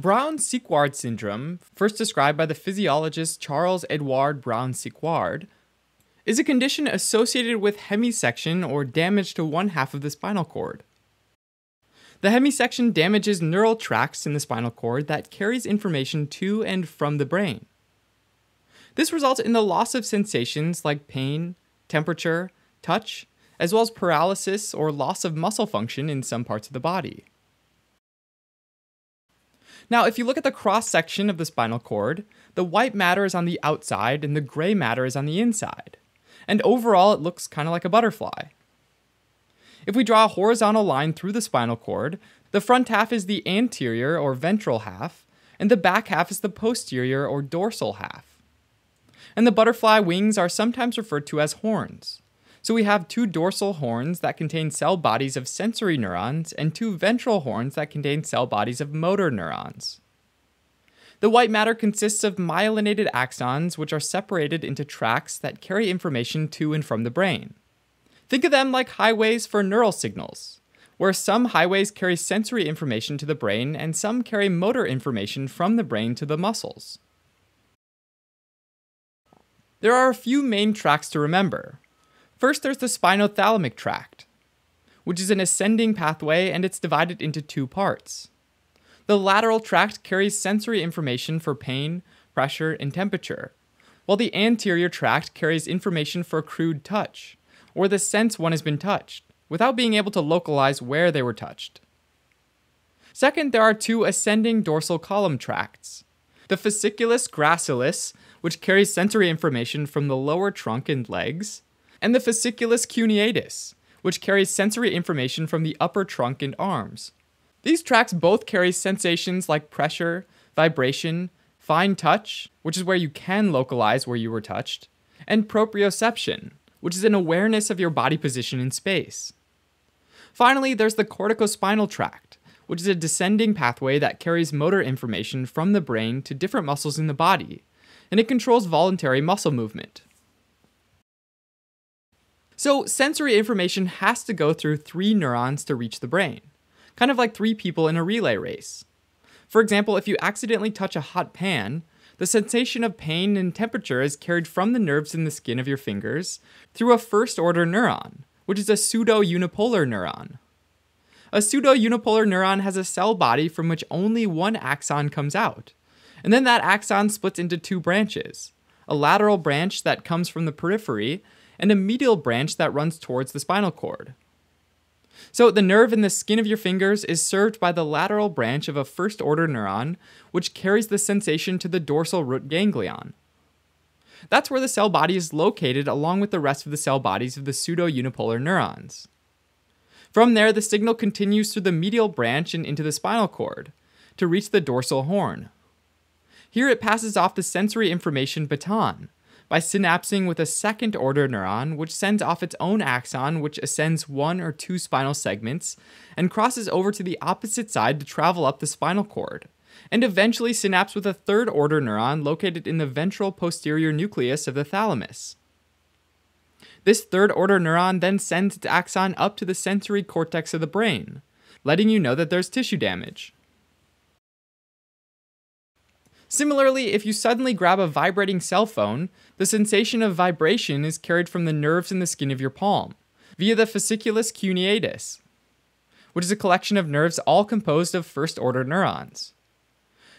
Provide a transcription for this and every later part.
Brown Sequard syndrome, first described by the physiologist Charles Edouard Brown Sequard, is a condition associated with hemisection or damage to one half of the spinal cord. The hemisection damages neural tracts in the spinal cord that carries information to and from the brain. This results in the loss of sensations like pain, temperature, touch, as well as paralysis or loss of muscle function in some parts of the body. Now, if you look at the cross section of the spinal cord, the white matter is on the outside and the gray matter is on the inside. And overall, it looks kind of like a butterfly. If we draw a horizontal line through the spinal cord, the front half is the anterior or ventral half, and the back half is the posterior or dorsal half. And the butterfly wings are sometimes referred to as horns. So we have two dorsal horns that contain cell bodies of sensory neurons and two ventral horns that contain cell bodies of motor neurons. The white matter consists of myelinated axons, which are separated into tracts that carry information to and from the brain. Think of them like highways for neural signals, where some highways carry sensory information to the brain and some carry motor information from the brain to the muscles. There are a few main tracts to remember. First, there's the spinothalamic tract, which is an ascending pathway and it's divided into two parts. The lateral tract carries sensory information for pain, pressure, and temperature, while the anterior tract carries information for crude touch, or the sense one has been touched, without being able to localize where they were touched. Second, there are two ascending dorsal column tracts. The fasciculus gracilis, which carries sensory information from the lower trunk and legs, and the fasciculus cuneatus, which carries sensory information from the upper trunk and arms. These tracts both carry sensations like pressure, vibration, fine touch, which is where you can localize where you were touched, and proprioception, which is an awareness of your body position in space. Finally, there's the corticospinal tract, which is a descending pathway that carries motor information from the brain to different muscles in the body, and it controls voluntary muscle movement. So, sensory information has to go through three neurons to reach the brain, kind of like three people in a relay race. For example, if you accidentally touch a hot pan, the sensation of pain and temperature is carried from the nerves in the skin of your fingers through a first order neuron, which is a pseudo unipolar neuron. A pseudo unipolar neuron has a cell body from which only one axon comes out, and then that axon splits into two branches a lateral branch that comes from the periphery and a medial branch that runs towards the spinal cord. So, the nerve in the skin of your fingers is served by the lateral branch of a first order neuron, which carries the sensation to the dorsal root ganglion. That's where the cell body is located, along with the rest of the cell bodies of the pseudo unipolar neurons. From there, the signal continues through the medial branch and into the spinal cord to reach the dorsal horn. Here it passes off the sensory information baton, by synapsing with a second order neuron, which sends off its own axon, which ascends one or two spinal segments and crosses over to the opposite side to travel up the spinal cord, and eventually synapse with a third order neuron located in the ventral posterior nucleus of the thalamus. This third order neuron then sends its axon up to the sensory cortex of the brain, letting you know that there's tissue damage. Similarly, if you suddenly grab a vibrating cell phone, the sensation of vibration is carried from the nerves in the skin of your palm via the fasciculus cuneatus, which is a collection of nerves all composed of first order neurons.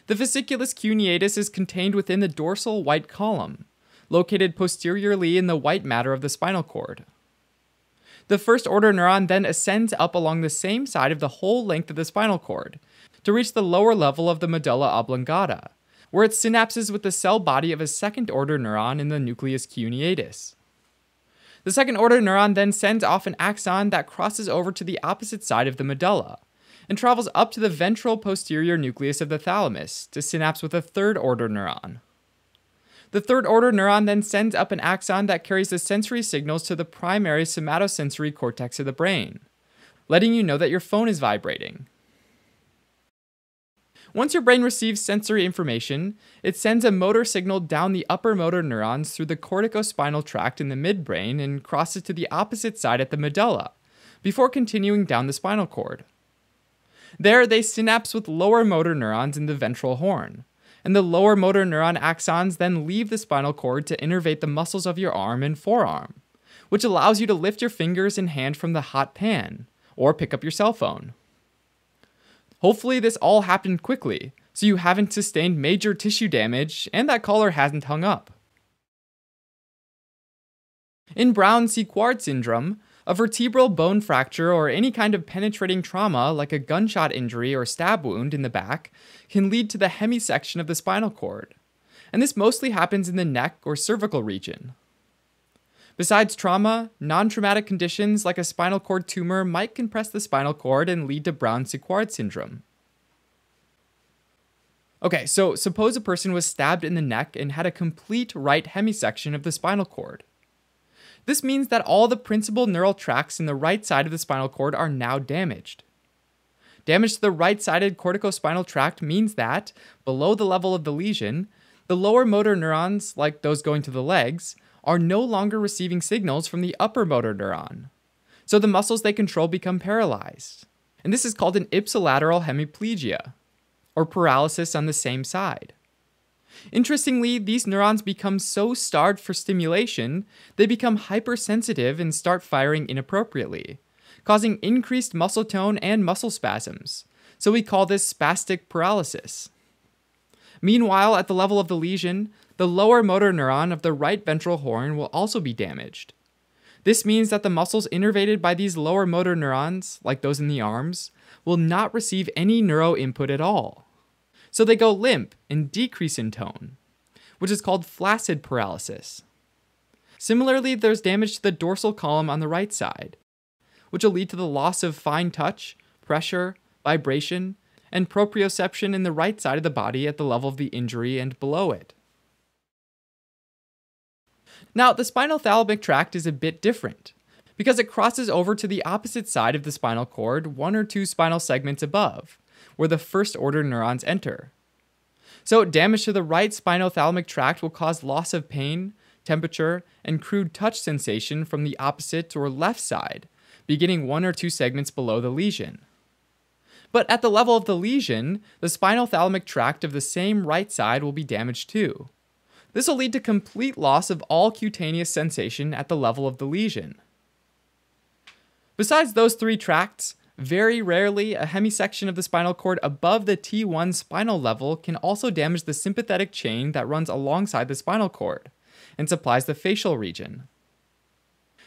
The fasciculus cuneatus is contained within the dorsal white column, located posteriorly in the white matter of the spinal cord. The first order neuron then ascends up along the same side of the whole length of the spinal cord to reach the lower level of the medulla oblongata, where it synapses with the cell body of a second order neuron in the nucleus cuneatus. The second order neuron then sends off an axon that crosses over to the opposite side of the medulla and travels up to the ventral posterior nucleus of the thalamus to synapse with a third order neuron. The third order neuron then sends up an axon that carries the sensory signals to the primary somatosensory cortex of the brain, letting you know that your phone is vibrating. Once your brain receives sensory information, it sends a motor signal down the upper motor neurons through the corticospinal tract in the midbrain and crosses to the opposite side at the medulla, before continuing down the spinal cord. There, they synapse with lower motor neurons in the ventral horn, and the lower motor neuron axons then leave the spinal cord to innervate the muscles of your arm and forearm, which allows you to lift your fingers and hand from the hot pan, or pick up your cell phone. Hopefully, this all happened quickly, so you haven't sustained major tissue damage and that caller hasn't hung up. In Brown Sequard syndrome, a vertebral bone fracture or any kind of penetrating trauma, like a gunshot injury or stab wound in the back, can lead to the hemisection of the spinal cord. And this mostly happens in the neck or cervical region. Besides trauma, non traumatic conditions like a spinal cord tumor might compress the spinal cord and lead to Brown Sequard syndrome. Okay, so suppose a person was stabbed in the neck and had a complete right hemisection of the spinal cord. This means that all the principal neural tracts in the right side of the spinal cord are now damaged. Damage to the right sided corticospinal tract means that, below the level of the lesion, the lower motor neurons, like those going to the legs, are no longer receiving signals from the upper motor neuron. So the muscles they control become paralyzed. And this is called an ipsilateral hemiplegia, or paralysis on the same side. Interestingly, these neurons become so starved for stimulation, they become hypersensitive and start firing inappropriately, causing increased muscle tone and muscle spasms. So we call this spastic paralysis. Meanwhile, at the level of the lesion, the lower motor neuron of the right ventral horn will also be damaged. This means that the muscles innervated by these lower motor neurons, like those in the arms, will not receive any neuro input at all so they go limp and decrease in tone, which is called flaccid paralysis. Similarly, there's damage to the dorsal column on the right side, which will lead to the loss of fine touch, pressure, vibration, and proprioception in the right side of the body at the level of the injury and below it. Now, the spinothalamic tract is a bit different because it crosses over to the opposite side of the spinal cord, one or two spinal segments above, where the first order neurons enter. So, damage to the right spinothalamic tract will cause loss of pain, temperature, and crude touch sensation from the opposite or left side, beginning one or two segments below the lesion. But at the level of the lesion, the spinothalamic tract of the same right side will be damaged too. This will lead to complete loss of all cutaneous sensation at the level of the lesion. Besides those three tracts, very rarely, a hemisection of the spinal cord above the T1 spinal level can also damage the sympathetic chain that runs alongside the spinal cord and supplies the facial region.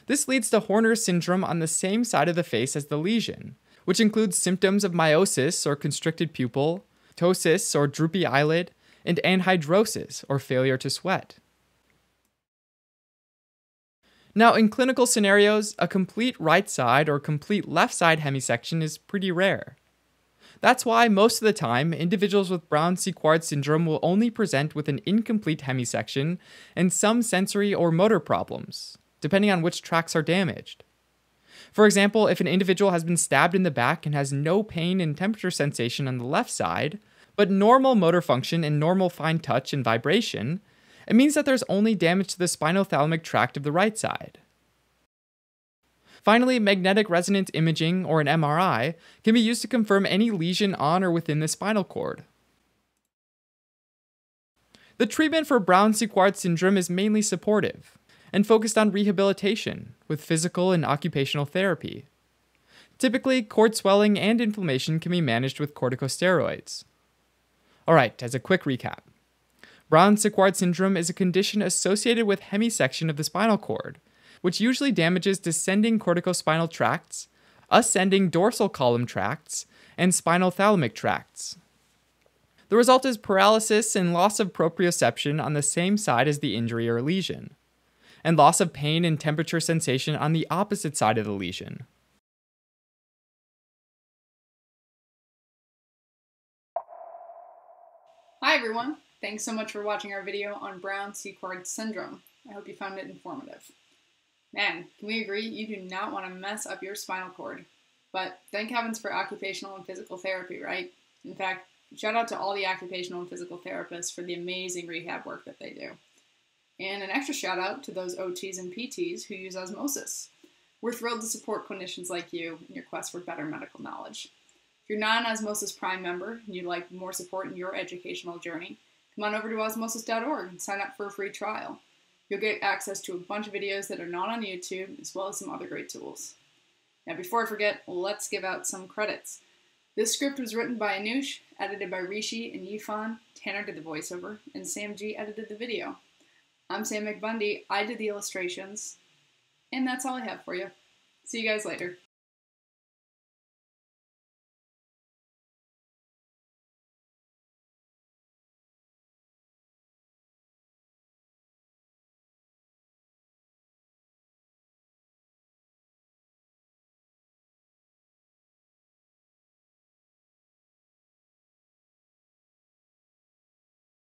This leads to Horner syndrome on the same side of the face as the lesion, which includes symptoms of miosis or constricted pupil, ptosis or droopy eyelid, and anhidrosis or failure to sweat. Now, in clinical scenarios, a complete right side or complete left side hemisection is pretty rare. That's why most of the time, individuals with Brown Sequard syndrome will only present with an incomplete hemisection and some sensory or motor problems, depending on which tracts are damaged. For example, if an individual has been stabbed in the back and has no pain and temperature sensation on the left side, but normal motor function and normal fine touch and vibration, it means that there's only damage to the spinothalamic tract of the right side. Finally, magnetic resonance imaging, or an MRI, can be used to confirm any lesion on or within the spinal cord. The treatment for Brown Sequard syndrome is mainly supportive and focused on rehabilitation with physical and occupational therapy. Typically, cord swelling and inflammation can be managed with corticosteroids. Alright, as a quick recap Brown Sequard syndrome is a condition associated with hemisection of the spinal cord, which usually damages descending corticospinal tracts, ascending dorsal column tracts, and spinothalamic tracts. The result is paralysis and loss of proprioception on the same side as the injury or lesion, and loss of pain and temperature sensation on the opposite side of the lesion. Everyone, Thanks so much for watching our video on Brown Sequard syndrome. I hope you found it informative. Man, can we agree you do not want to mess up your spinal cord? But thank heavens for occupational and physical therapy, right? In fact, shout out to all the occupational and physical therapists for the amazing rehab work that they do. And an extra shout out to those OTs and PTs who use osmosis. We're thrilled to support clinicians like you in your quest for better medical knowledge you're not an Osmosis Prime member and you'd like more support in your educational journey, come on over to osmosis.org and sign up for a free trial. You'll get access to a bunch of videos that are not on YouTube, as well as some other great tools. Now, before I forget, let's give out some credits. This script was written by Anush, edited by Rishi and Yifan, Tanner did the voiceover, and Sam G edited the video. I'm Sam McBundy, I did the illustrations, and that's all I have for you. See you guys later.